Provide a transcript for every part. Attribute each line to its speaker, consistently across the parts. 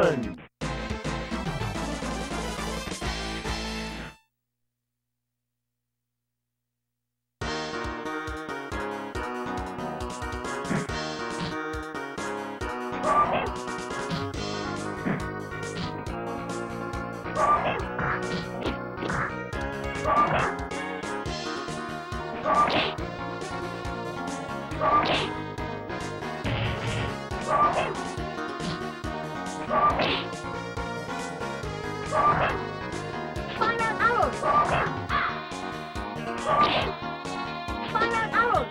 Speaker 1: One.
Speaker 2: Thank Final arrows. Final arrows.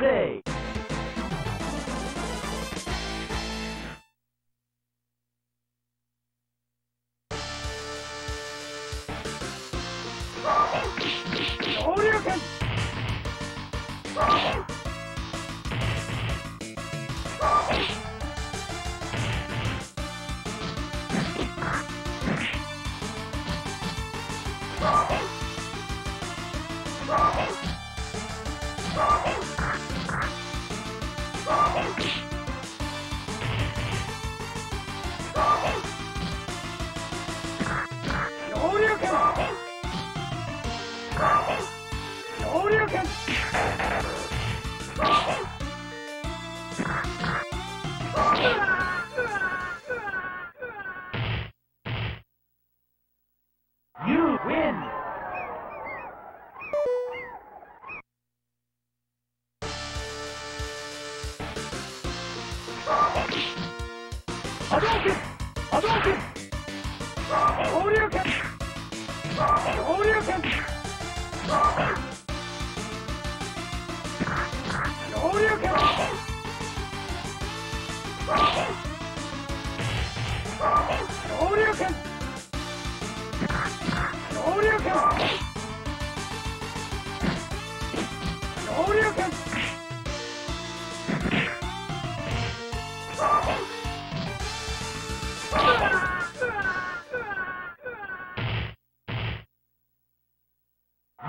Speaker 1: USA.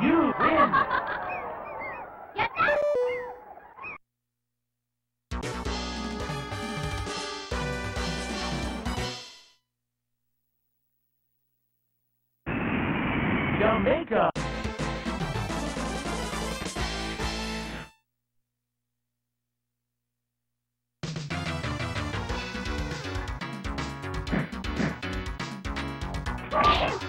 Speaker 1: You win! Oh!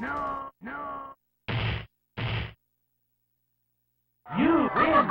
Speaker 1: No, no. You win.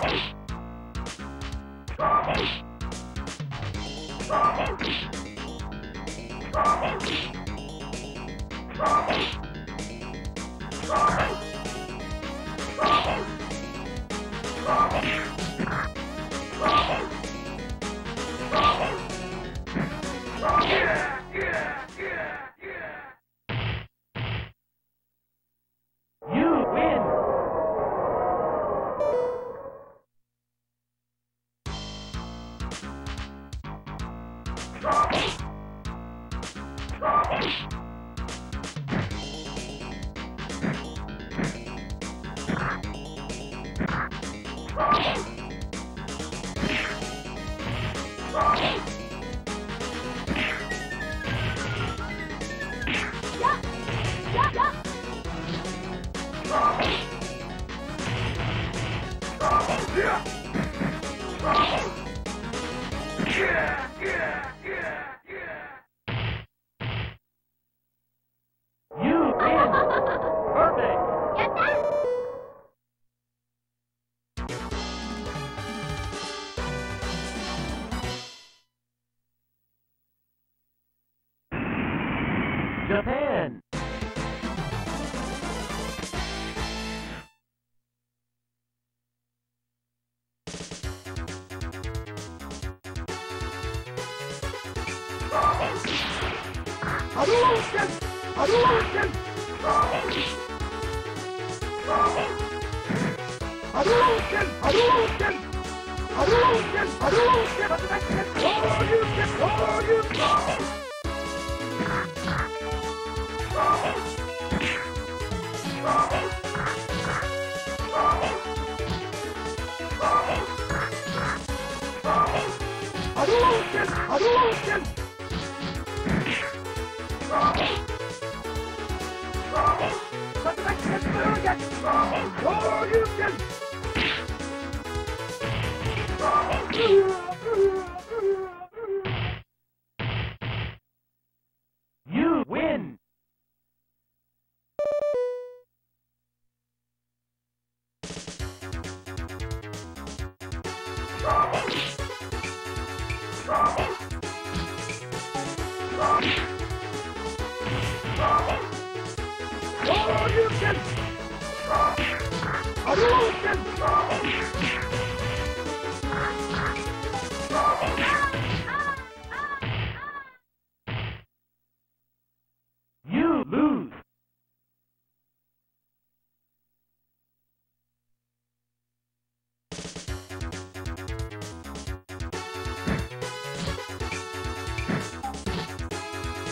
Speaker 1: Bravo! Adolescent! Adolescent!
Speaker 3: Yeah.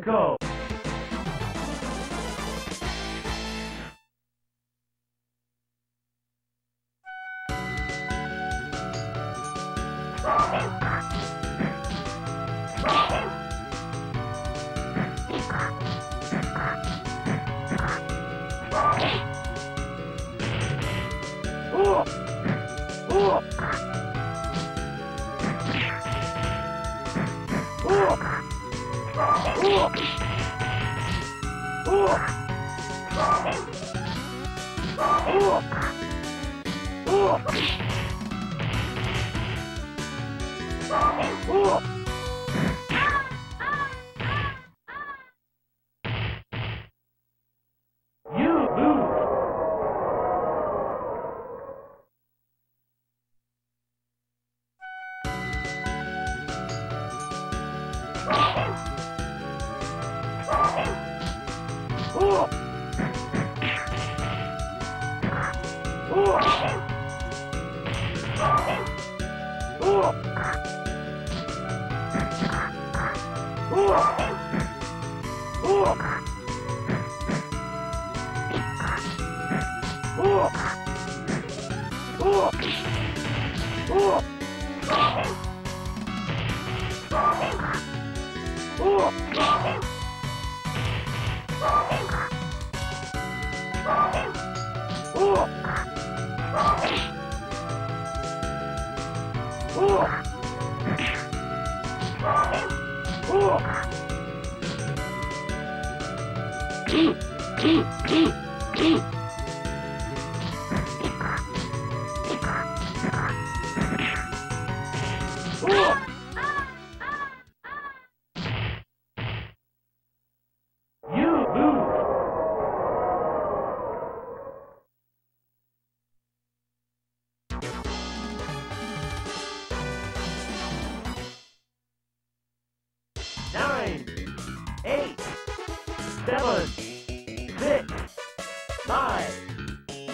Speaker 4: Mexico. Oh! Oh! キンキ
Speaker 1: ンキンキン